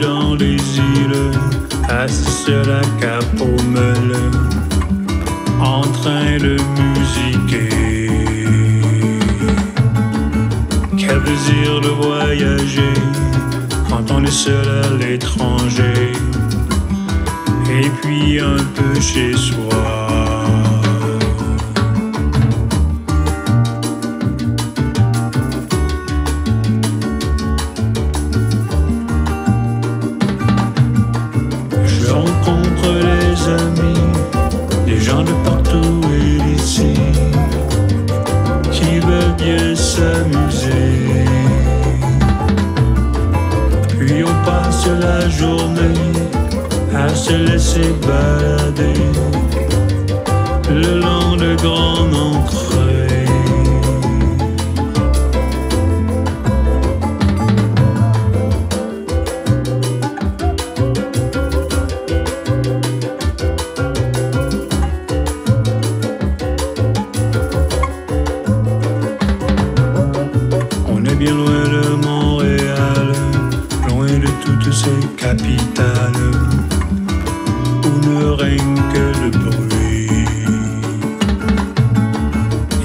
dans les îles, assis sur la capomele, en train de musiquer. Quel plaisir de voyager quand on est seul à l'étranger, et puis un peu chez soi. Passe la journée à se laisser balader le long de grandes entrées. Ces capitales où ne règne que le bruit.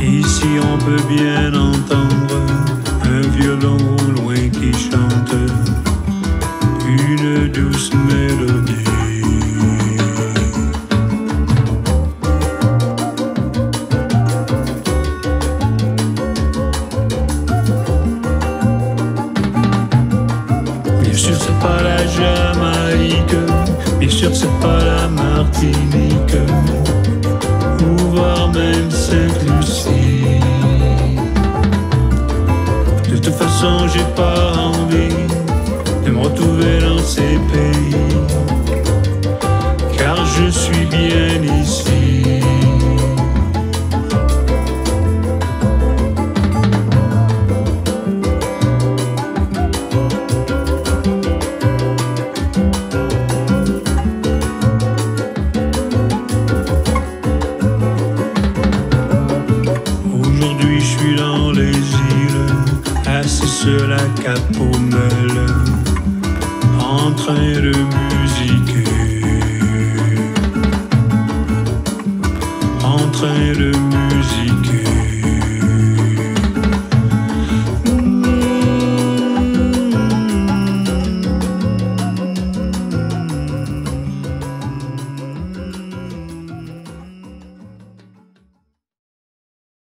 Ici on peut bien entendre un violon au loin qui chante une douce mélodie. Sûr, c'est pas la Jamaïque, bien sûr, c'est pas la Martinique, ou voire même Sainte-Lucie. De toute façon, j'ai pas envie de me retrouver dans ces pays, car je suis bien ici. Sur la capomele, en train de musiquer, en train de musiquer.